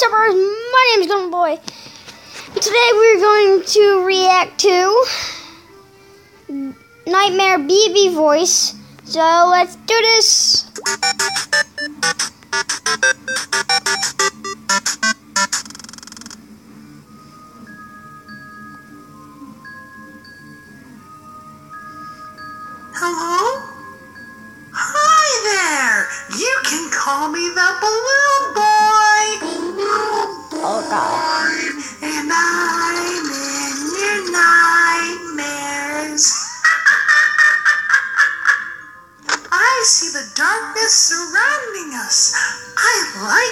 What's up, guys? My name is Golden Boy. Today we're going to react to Nightmare BB voice. So let's do this.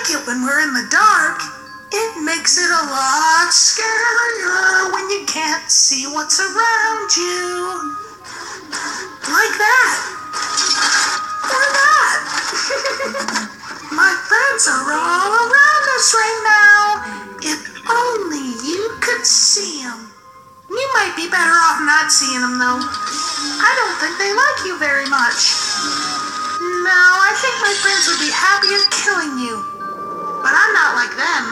Like it when we're in the dark. It makes it a lot scarier when you can't see what's around you. Like that. Or that. My friends are all around us right now. If only you could see them. You might be better off not seeing them, though. I don't think they like you very much. No, I think my friends would be happier killing you. Like them.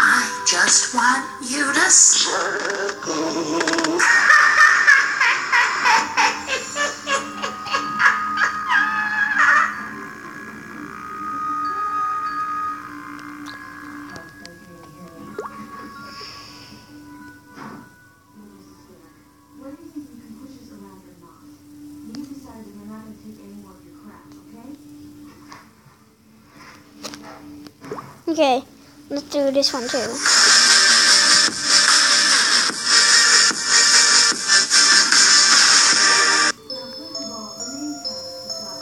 I just want you to sleep. Okay? Let's do this one too.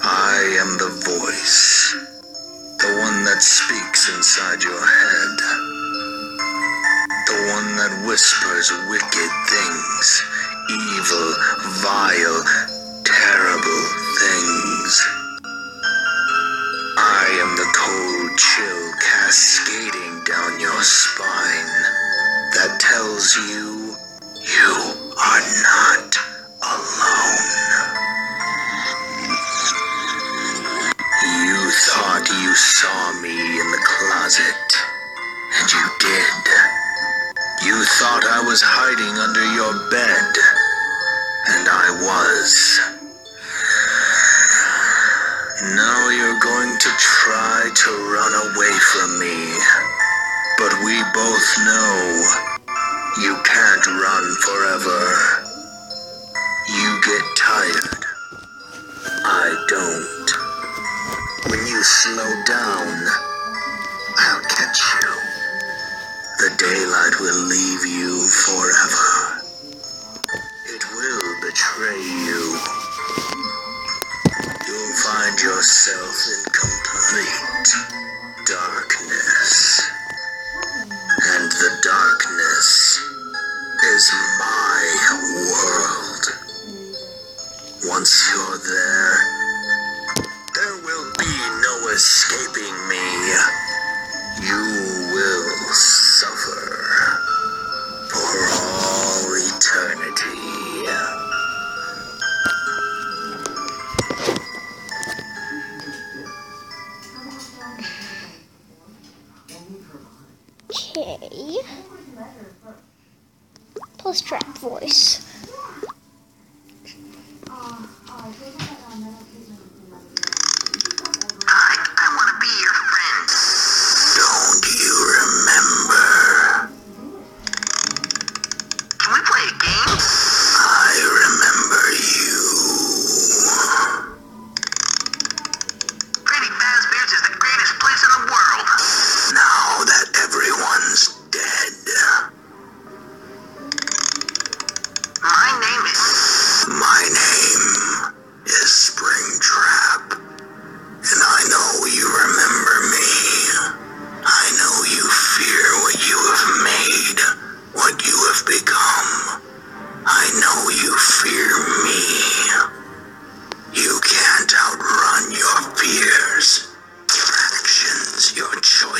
I am the voice, the one that speaks inside your head, the one that whispers wicked things, evil, vile, terrible things. I am the cold chill cascading down your spine that tells you you are not alone. You thought you saw me in the closet, and you did. You thought I was hiding under your bed, and I was. Now you're going to try to run away from me, both know you can't run forever. You get tired. I don't. When you slow down, I'll catch you. The daylight will leave you forever. It will betray you. You'll find yourself in Okay. Plushtrap voice. Uh, uh,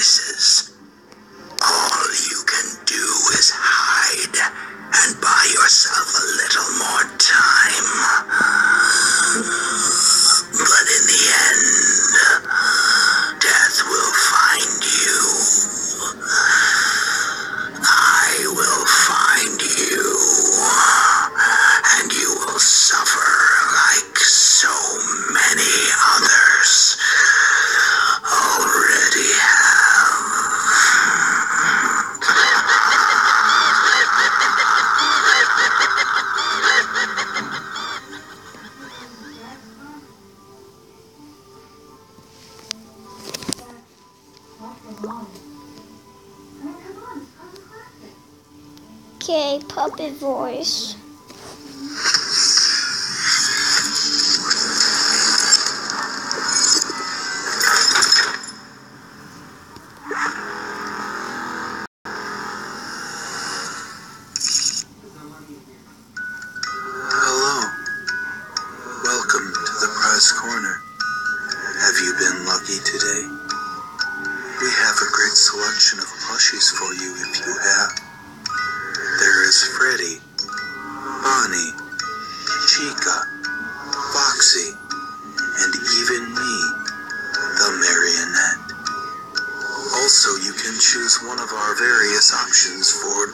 choices Okay, puppet voice. Selection of plushies for you if you have. There is Freddy, Bonnie, Chica, Foxy, and even me, the marionette. Also, you can choose one of our various options for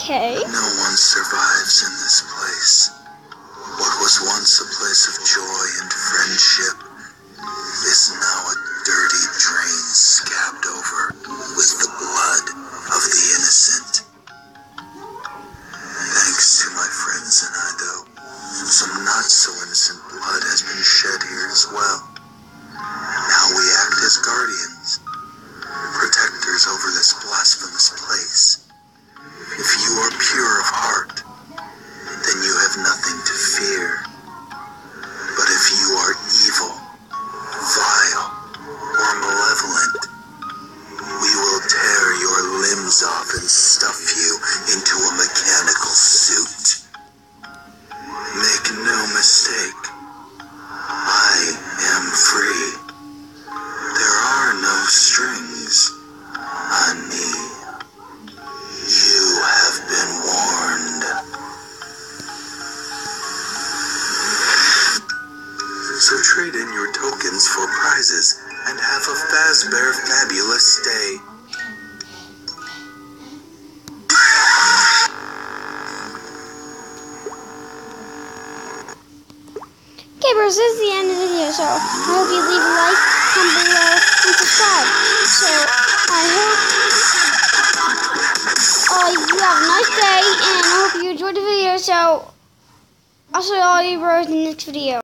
Okay. No one survives in this place. What was once a place of joy and So trade in your tokens for prizes and have a Fazbear fabulous day. Okay, bros, this is the end of the video, so I hope you leave a like, comment below, and subscribe. So, I hope uh, you have a nice day, and I hope you enjoyed the video, so I'll see all you bros in the next video.